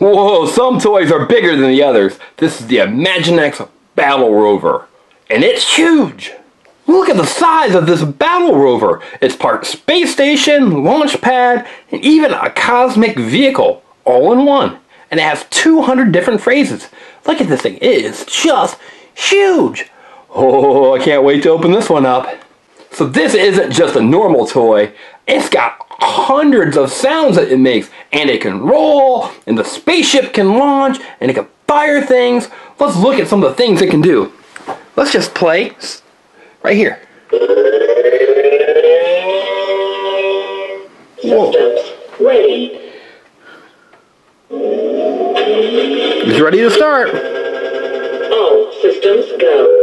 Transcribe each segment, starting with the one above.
Whoa, some toys are bigger than the others. This is the Imaginext Battle Rover. And it's huge! Look at the size of this battle rover. It's part space station, launch pad, and even a cosmic vehicle all in one. And it has 200 different phrases. Look at this thing. It is just huge. Oh, I can't wait to open this one up. So this isn't just a normal toy. It's got hundreds of sounds that it makes. And it can roll, and the spaceship can launch, and it can fire things. Let's look at some of the things it can do. Let's just play right here. Whoa. Systems ready. It's ready to start. All systems go.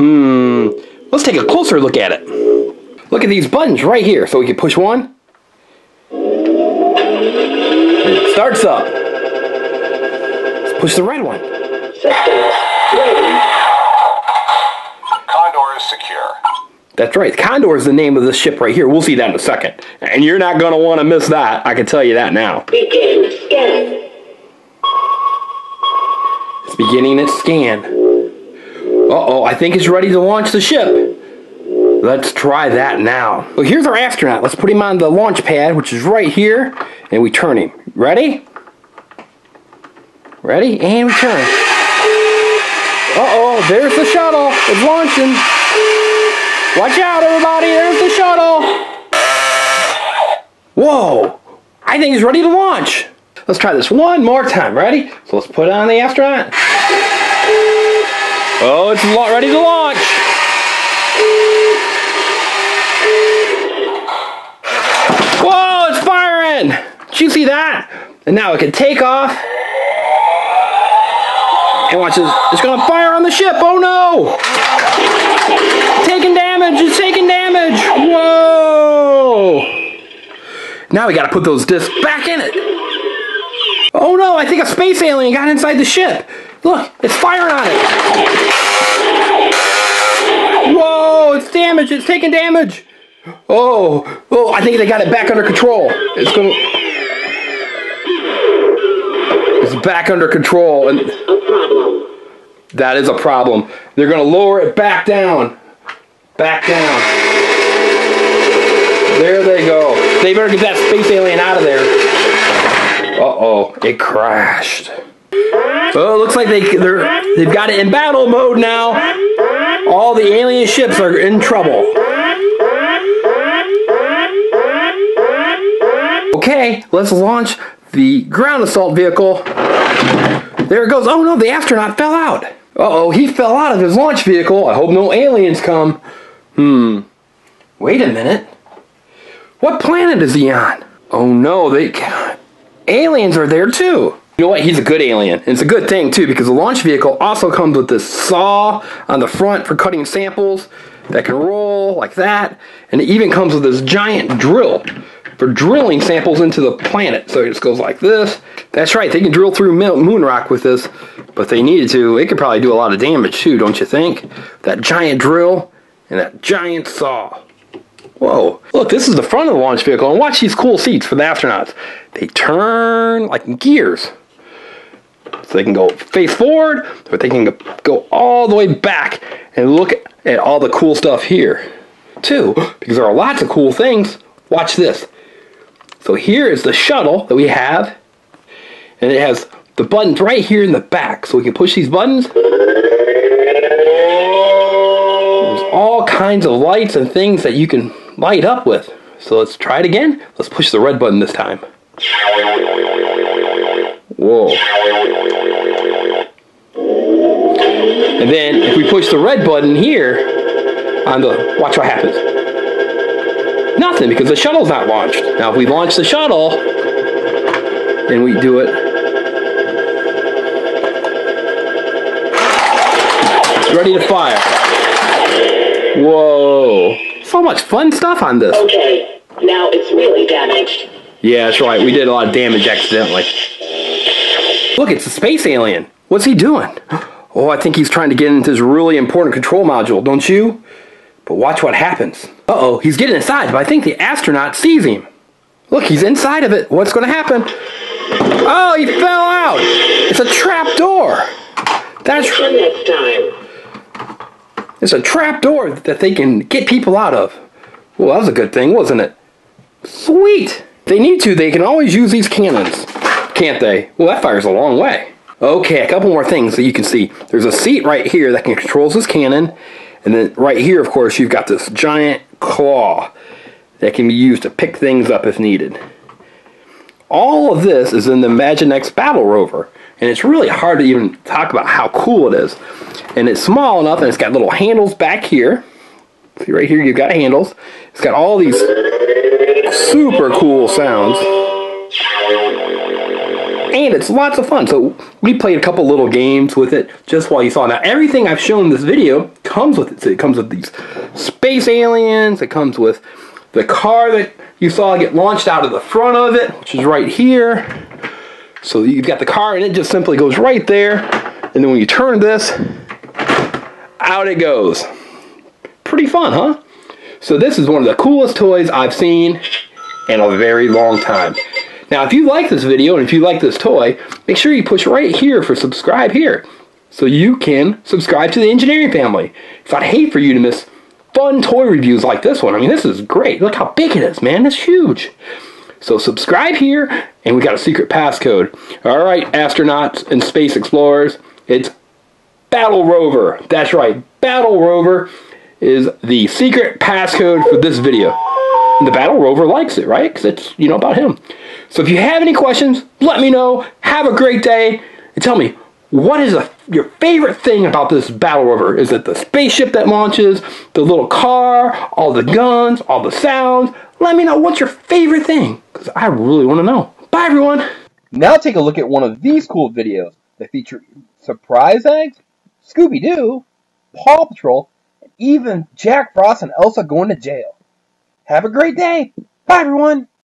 Hmm. Let's take a closer look at it. Look at these buttons right here. So we can push one. And it starts up. Let's push the red one. Systems ready. Condor is secure. That's right. Condor is the name of this ship right here. We'll see that in a second. And you're not going to want to miss that. I can tell you that now. Begin scan. It's beginning its scan. Uh-oh, I think it's ready to launch the ship. Let's try that now. Well, here's our astronaut. Let's put him on the launch pad, which is right here, and we turn him. Ready? Ready? And we turn. Uh-oh, there's the shuttle. It's launching. Watch out, everybody. There's the shuttle. Whoa. I think he's ready to launch. Let's try this one more time. Ready? So let's put on the astronaut. Oh, it's ready to launch. Whoa, it's firing. Did you see that? And now it can take off. And watch this. It's going to fire on the ship. Oh no. Taking damage. It's taking damage. Whoa. Now we got to put those discs back in it. Oh no, I think a space alien got inside the ship. Look, it's firing on it. It's damaged. It's taking damage. Oh, oh, I think they got it back under control. It's going. It's back under control, and that is a problem. They're going to lower it back down. Back down. There they go. They better get that space alien out of there. Uh oh, it crashed. Oh, it looks like they they're they've got it in battle mode now. All the alien ships are in trouble. Okay, let's launch the ground assault vehicle. There it goes. Oh no, the astronaut fell out. Uh oh, he fell out of his launch vehicle. I hope no aliens come. Hmm. Wait a minute. What planet is he on? Oh no, they aliens are there too. You know what? He's a good alien. And it's a good thing too because the launch vehicle also comes with this saw on the front for cutting samples that can roll like that, and it even comes with this giant drill for drilling samples into the planet. So it just goes like this. That's right. They can drill through moon rock with this, but they needed to. It could probably do a lot of damage too, don't you think? That giant drill and that giant saw. Whoa. Look, this is the front of the launch vehicle, and watch these cool seats for the astronauts. They turn like gears. So they can go face forward, or they can go- all the way back and look at all the cool stuff here, too, because there are lots of cool things. Watch this. So here is the shuttle that we have, and it has the buttons right here in the back. So we can push these buttons. There's all kinds of lights and things that you can light up with. So let's try it again. Let's push the red button this time. Whoa. And then if we push the red button here on the uh, watch what happens. Nothing because the shuttle's not launched. Now if we launch the shuttle and we do it it's ready to fire. Whoa. So much fun stuff on this. Okay. Now it's really damaged. Yeah, that's right. We did a lot of damage accidentally. Look, it's a space alien. What's he doing? Oh, I think he's trying to get into this really important control module, don't you? But watch what happens. Uh oh, he's getting inside, but I think the astronaut sees him. Look, he's inside of it. What's going to happen? Oh, he fell out. It's a trap door. That's next time. it's a trap door that they can get people out of. Well, that was a good thing, wasn't it? Sweet. If they need to, they can always use these cannons, can't they? Well, that fires a long way. Okay, a couple more things that you can see. There's a seat right here that controls this cannon, and then right here, of course, you've got this giant claw that can be used to pick things up if needed. All of this is in the Imaginext Battle Rover, and it's really hard to even talk about how cool it is. And it's small enough, and it's got little handles back here. See right here, you've got handles. It's got all these super cool sounds. And it's lots of fun. So we played a couple little games with it just while you saw. Now everything I've shown in this video comes with it. So it comes with these space aliens. It comes with the car that you saw get launched out of the front of it, which is right here. So you've got the car and it just simply goes right there. And then when you turn this, out it goes. Pretty fun, huh? So this is one of the coolest toys I've seen in a very long time. Now, if you like this video and if you like this toy, make sure you push right here for subscribe here so you can subscribe to the engineering family. Because I'd hate for you to miss fun toy reviews like this one. I mean, this is great. Look how big it is, man. It's huge. So subscribe here, and we got a secret passcode. All right, astronauts and space explorers, it's Battle Rover. That's right, Battle Rover is the secret passcode for this video. And the Battle Rover likes it, right? Because it's, you know, about him. So if you have any questions, let me know. Have a great day. And tell me, what is a, your favorite thing about this Battle Rover? Is it the spaceship that launches, the little car, all the guns, all the sounds? Let me know what's your favorite thing, because I really want to know. Bye, everyone. Now take a look at one of these cool videos that feature surprise eggs, Scooby Doo, Paw Patrol, and even Jack Frost and Elsa going to jail. Have a great day. Bye, everyone.